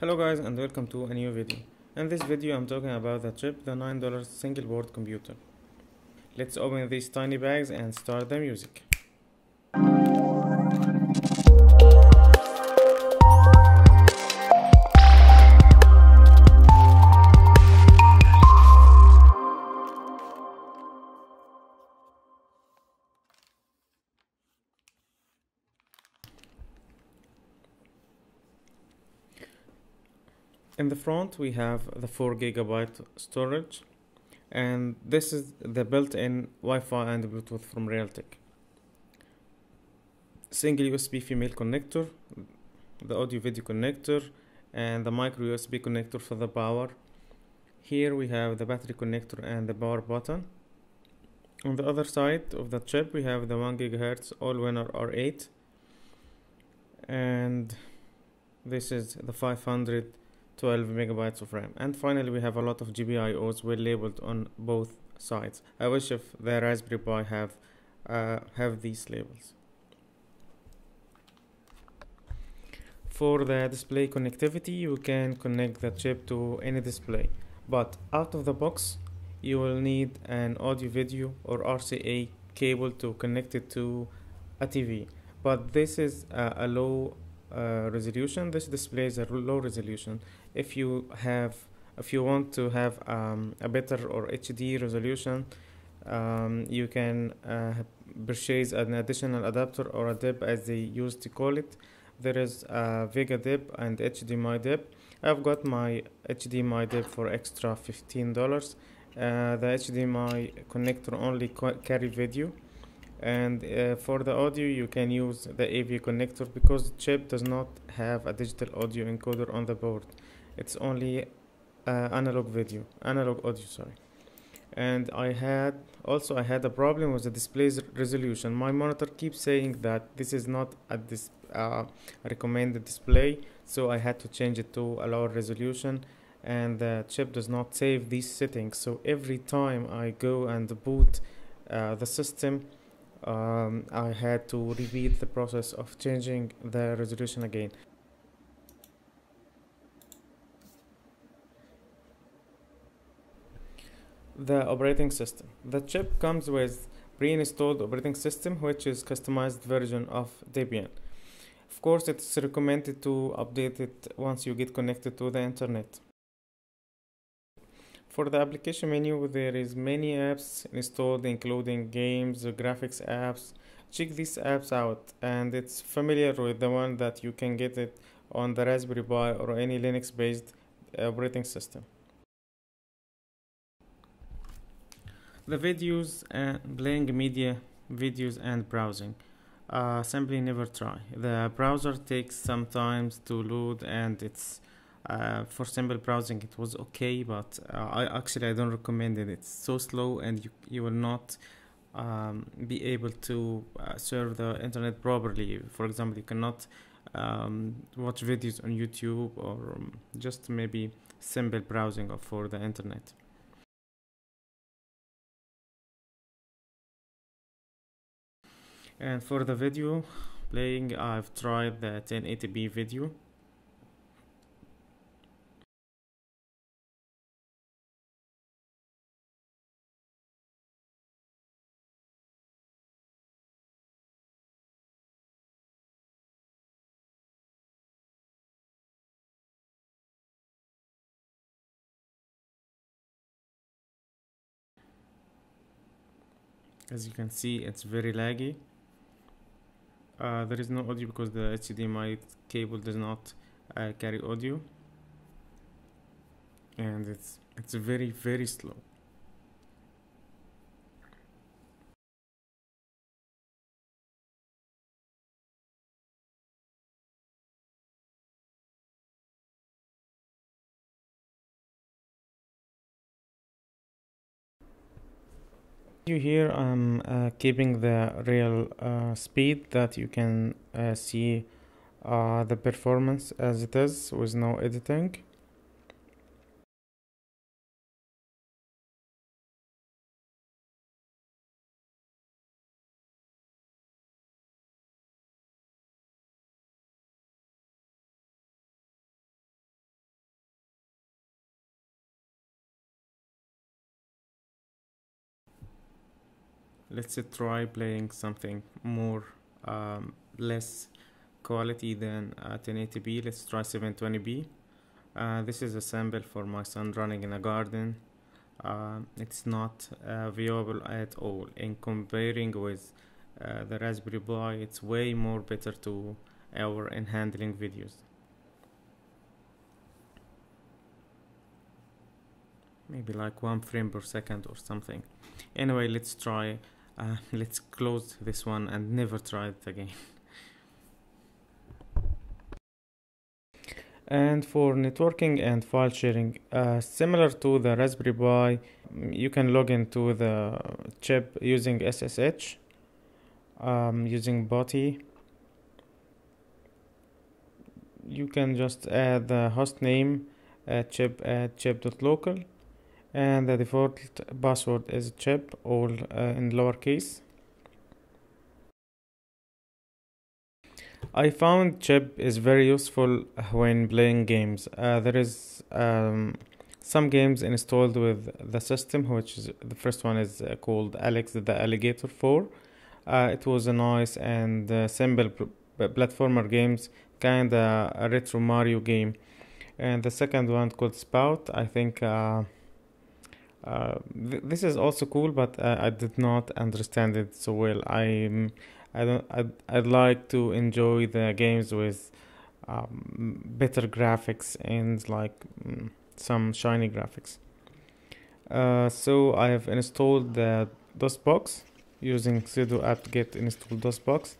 Hello guys and welcome to a new video. In this video I'm talking about the chip, the $9 single board computer. Let's open these tiny bags and start the music. In the front we have the 4 gigabyte storage and this is the built-in Wi-Fi and Bluetooth from Realtek. Single USB female connector, the audio video connector and the micro USB connector for the power. Here we have the battery connector and the power button. On the other side of the chip we have the 1 GHz Allwinner R8 and this is the 500 12 megabytes of RAM. And finally we have a lot of GPIOs well labeled on both sides. I wish if the Raspberry Pi have uh, have these labels. For the display connectivity you can connect the chip to any display. But out of the box you will need an audio video or RCA cable to connect it to a TV but this is a, a low uh, resolution. This display is a low resolution if you have if you want to have um, a better or HD resolution um, you can uh, purchase an additional adapter or a DIP as they used to call it. There is a VGA DIP and HDMI DIP. I've got my HDMI DIP for extra $15 uh, the HDMI connector only carry video. And uh, for the audio you can use the AV connector because the chip does not have a digital audio encoder on the board it's only uh, analog video analog audio sorry. And I had also I had a problem with the display's resolution. My monitor keeps saying that this is not a dis uh, recommended display so I had to change it to a lower resolution and the chip does not save these settings. So every time I go and boot uh, the system um, I had to repeat the process of changing the resolution again the operating system. The chip comes with pre-installed operating system which is customized version of Debian. Of course it's recommended to update it once you get connected to the internet. For the application menu there is many apps installed including games graphics apps. Check these apps out and it's familiar with the one that you can get it on the raspberry pi or any linux based operating system the videos and playing media videos and browsing. Uh, simply never try. The browser takes some time to load and it's uh, for simple browsing it was okay but uh, I actually I don't recommend it. It's so slow and you, you will not um, be able to uh, serve the internet properly. For example you cannot um, watch videos on YouTube or um, just maybe simple browsing for the internet and for the video playing I've tried the 1080p video. As you can see it's very laggy uh, there is no audio because the HDMI cable does not uh, carry audio. And it's it's very very slow you here I'm uh, keeping the real uh, speed that you can uh, see uh, the performance as it is with no editing let's try playing something more um, less quality than uh, 1080p let's try 720p uh, this is a sample for my son running in a garden. Uh, it's not uh, viewable at all. In comparing with uh, the Raspberry Pi it's way more better to our in handling videos. Maybe like one frame per second or something. Anyway let's try uh, let's close this one and never try it again. And for networking and file sharing uh, similar to the raspberry pi you can log into the chip using ssh um, using PuTTY you can just add the host name at chip at chip.local and the default password is chip all uh, in lowercase. I found chip is very useful when playing games. Uh, there is um, some games installed with the system which is the first one is uh, called Alex the Allegator 4 uh, it was a nice and uh, simple platformer games kinda a retro Mario game. And the second one called Spout I think uh, th- this is also cool, but uh, I did not understand it so well. I I don't I'd, I'd like to enjoy the games with um, better graphics and like mm, some shiny graphics. Uh, so I have installed the DOSBox using sudo apt-get install DOSBox,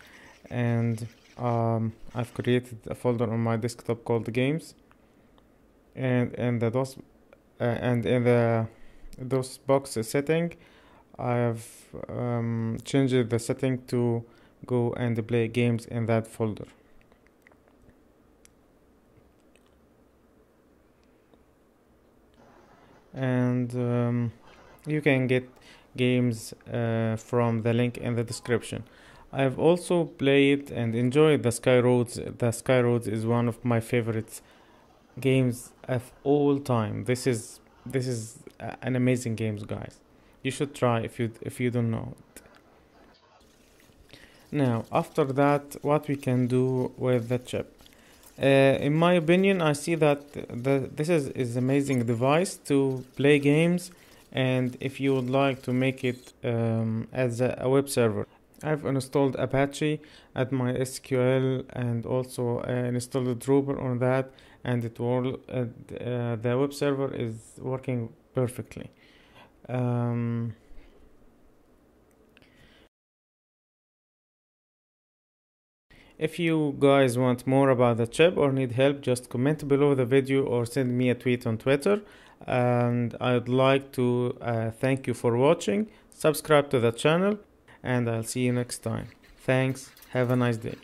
and um, I've created a folder on my desktop called games, and and the DOS uh, and in the DOSBox setting I have um, changed the setting to go and play games in that folder and um, you can get games uh, from the link in the description I've also played and enjoyed the Sky Roads. The Sky Roads is one of my favorite games of all time. This is this is an amazing games guys. You should try if you if you don't know it now after that what we can do with the chip? Uh, in my opinion i see that the, this is is amazing device to play games and if you would like to make it um, as a, a web server I've installed Apache at MySQL and also uh, installed Drupal on that and it will uh, uh, the web server is working perfectly. Um, if you guys want more about the chip or need help just comment below the video or send me a tweet on twitter. And i'd like to uh, thank you for watching. Subscribe to the channel and i'll see you next time. Thanks. Have a nice day